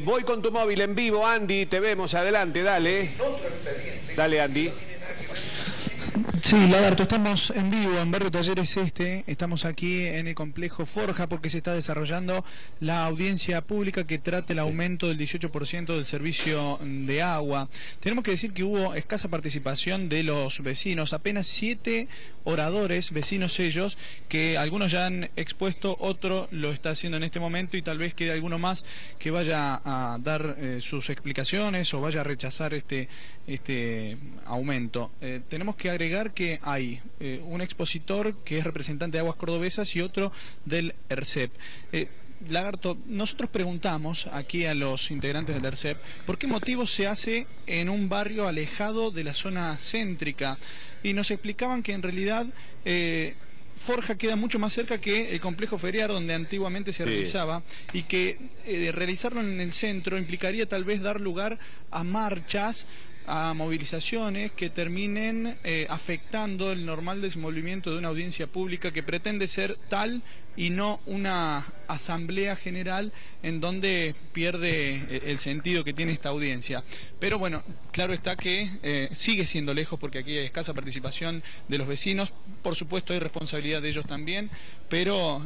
Voy con tu móvil en vivo, Andy, te vemos, adelante, dale. Dale, Andy. Sí, Lagarto, estamos en vivo en Barrio Talleres Este, estamos aquí en el complejo Forja porque se está desarrollando la audiencia pública que trata el aumento del 18% del servicio de agua. Tenemos que decir que hubo escasa participación de los vecinos, apenas siete oradores, vecinos ellos, que algunos ya han expuesto, otro lo está haciendo en este momento y tal vez quede alguno más que vaya a dar eh, sus explicaciones o vaya a rechazar este, este aumento. Eh, tenemos que agregar que hay eh, un expositor que es representante de Aguas Cordobesas y otro del ERCEP. Eh, Lagarto, nosotros preguntamos aquí a los integrantes del ERCEP por qué motivo se hace en un barrio alejado de la zona céntrica y nos explicaban que en realidad eh, Forja queda mucho más cerca que el complejo feriar donde antiguamente se realizaba y que realizarlo en el centro implicaría tal vez dar lugar a marchas a movilizaciones que terminen eh, afectando el normal desenvolvimiento de una audiencia pública que pretende ser tal y no una asamblea general en donde pierde eh, el sentido que tiene esta audiencia. Pero bueno, claro está que eh, sigue siendo lejos porque aquí hay escasa participación de los vecinos, por supuesto hay responsabilidad de ellos también, pero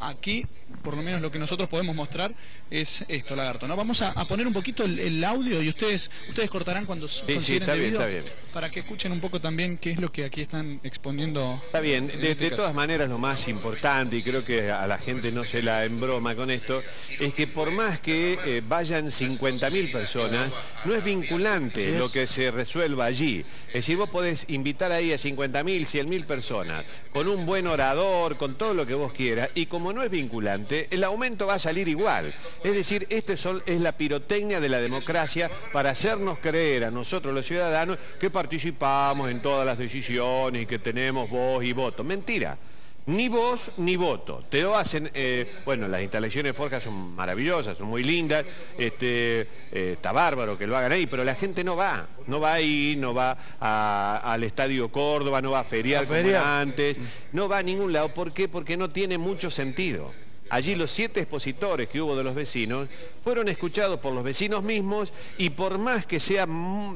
aquí por lo menos lo que nosotros podemos mostrar es esto, Lagarto. ¿no? Vamos a, poner un poquito el, audio y ustedes ustedes cortarán cuando sí, sí, está bien, está bien. para que escuchen un poco también qué es lo que aquí están exponiendo. Está bien, de, este todas maneras lo más importante, y creo que a la gente no se la embroma con esto, es que por más que eh, vayan 50.000 personas, no es vinculante lo que se resuelva allí. Es decir, vos podés invitar ahí a 50.000, 100.000 personas, con un buen orador, con todo lo que vos quieras, y como no es vinculante, el aumento va a salir igual. Es decir, esta es la pirotecnia de la democracia para hacernos creer a nosotros los ciudadanos que participamos en todas las decisiones y que tenemos voz y voto. Mentira. Ni voz ni voto. Te lo hacen, eh, bueno, las instalaciones de Forja son maravillosas, son muy lindas, este, eh, está bárbaro que lo hagan ahí, pero la gente no va, no va ahí, no va al Estadio Córdoba, no va a feriar como antes, no va a ningún lado. ¿Por qué? Porque no tiene mucho sentido. Allí los siete expositores que hubo de los vecinos fueron escuchados por los vecinos mismos y por más que sea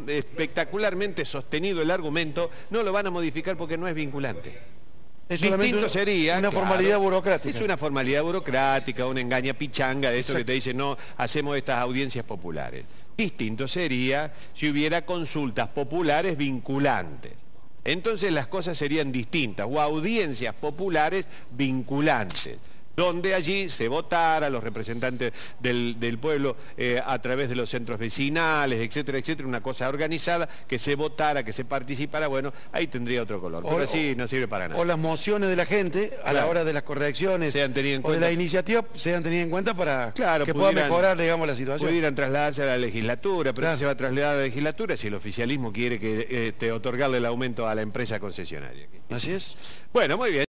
espectacularmente sostenido el argumento, no lo van a modificar porque no es vinculante. Es Distinto sería... Una formalidad burocrática. Es una formalidad burocrática, una engaña pichanga de eso que te dicen, no, hacemos estas audiencias populares. Distinto sería si hubiera consultas populares vinculantes. Entonces las cosas serían distintas, o audiencias populares vinculantes donde allí se votara los representantes del, pueblo eh, a través de los centros vecinales, etcétera, etcétera, una cosa organizada, que se votara, que se participara, bueno, ahí tendría otro color. Pero así no sirve para nada. O las mociones de la gente a la hora de las correcciones sean en o de la iniciativa sean tenidas en cuenta para que pueda mejorar, digamos, la situación. Pudieran trasladarse a la legislatura, pero no se va a trasladar a la legislatura si el oficialismo quiere que este, otorgarle el aumento a la empresa concesionaria. Así es. Bueno, muy bien.